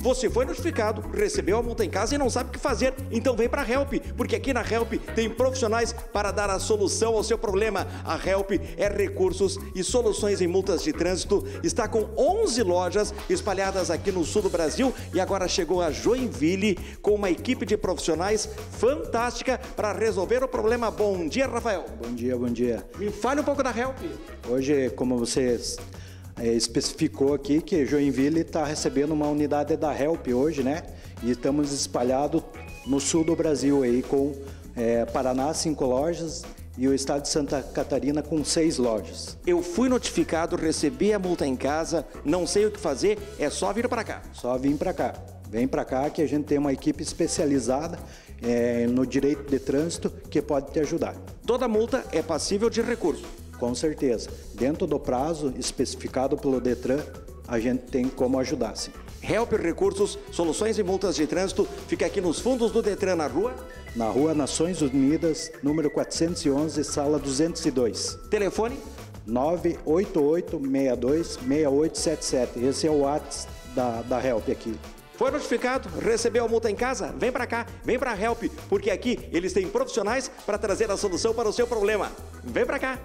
Você foi notificado, recebeu a multa em casa e não sabe o que fazer, então vem para a Help, porque aqui na Help tem profissionais para dar a solução ao seu problema. A Help é recursos e soluções em multas de trânsito, está com 11 lojas espalhadas aqui no sul do Brasil e agora chegou a Joinville com uma equipe de profissionais fantástica para resolver o problema. Bom dia, Rafael. Bom dia, bom dia. Me fale um pouco da Help. Hoje, como vocês é, especificou aqui que Joinville está recebendo uma unidade da Help hoje, né? E estamos espalhados no sul do Brasil aí com é, Paraná cinco lojas e o estado de Santa Catarina com seis lojas. Eu fui notificado, recebi a multa em casa, não sei o que fazer, é só vir para cá. Só vir para cá. Vem para cá que a gente tem uma equipe especializada é, no direito de trânsito que pode te ajudar. Toda multa é passível de recurso. Com certeza. Dentro do prazo especificado pelo Detran, a gente tem como ajudar, sim. Help Recursos, soluções e multas de trânsito, fica aqui nos fundos do Detran, na rua? Na rua Nações Unidas, número 411, sala 202. Telefone? 988-62-6877. Esse é o WhatsApp da, da Help aqui. Foi notificado? Recebeu a multa em casa? Vem para cá, vem para Help, porque aqui eles têm profissionais para trazer a solução para o seu problema. Vem para cá.